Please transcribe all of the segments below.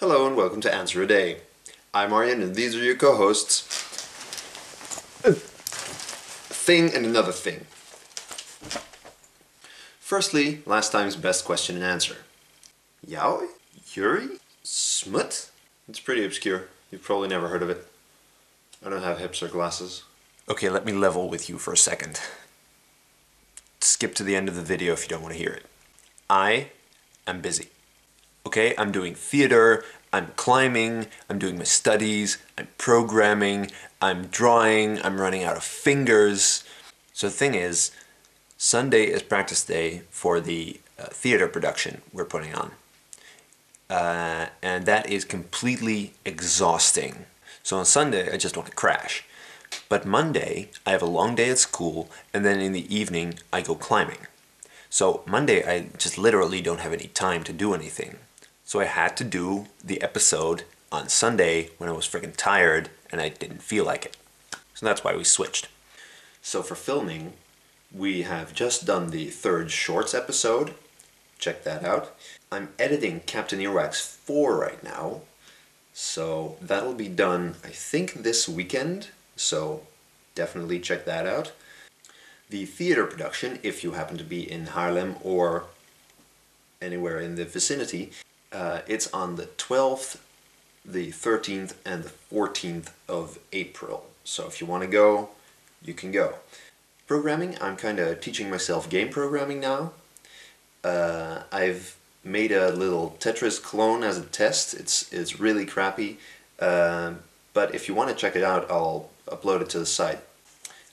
Hello and welcome to Answer a Day. I'm Arjen and these are your co-hosts. Thing and another thing. Firstly, last time's best question and answer. Yaoi? Yuri? Smut? It's pretty obscure. You've probably never heard of it. I don't have hips or glasses. Okay, let me level with you for a second. Skip to the end of the video if you don't want to hear it. I am busy. Okay, I'm doing theater, I'm climbing, I'm doing my studies, I'm programming, I'm drawing, I'm running out of fingers. So the thing is, Sunday is practice day for the uh, theater production we're putting on. Uh, and that is completely exhausting. So on Sunday, I just want to crash. But Monday, I have a long day at school, and then in the evening, I go climbing. So Monday, I just literally don't have any time to do anything. So I had to do the episode on Sunday when I was freaking tired and I didn't feel like it. So that's why we switched. So for filming, we have just done the third shorts episode. Check that out. I'm editing Captain Earwax 4 right now. So that'll be done, I think, this weekend. So definitely check that out. The theater production, if you happen to be in Harlem or anywhere in the vicinity, uh, it's on the 12th, the 13th, and the 14th of April. So if you want to go, you can go. Programming, I'm kind of teaching myself game programming now. Uh, I've made a little Tetris clone as a test. It's, it's really crappy, uh, but if you want to check it out, I'll upload it to the site.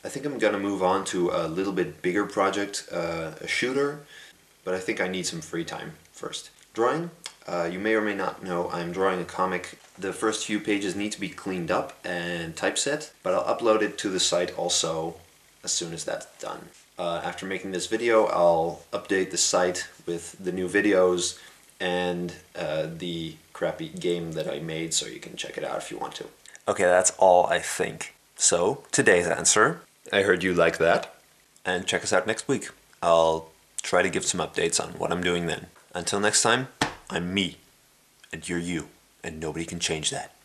I think I'm gonna move on to a little bit bigger project, uh, a shooter, but I think I need some free time first. Drawing, uh, you may or may not know I'm drawing a comic. The first few pages need to be cleaned up and typeset, but I'll upload it to the site also as soon as that's done. Uh, after making this video, I'll update the site with the new videos and uh, the crappy game that I made so you can check it out if you want to. Okay, that's all I think. So, today's answer, I heard you like that. and check us out next week. I'll try to give some updates on what I'm doing then. Until next time, I'm me, and you're you, and nobody can change that.